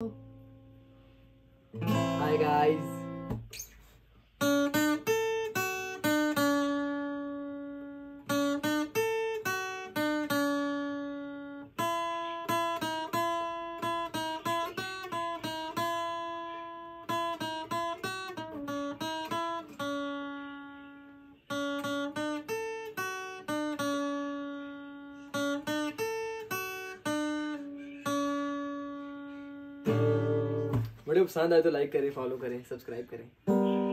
Hi guys. Video पसंद आए तो लाइक करें फॉलो करें सब्सक्राइब करें।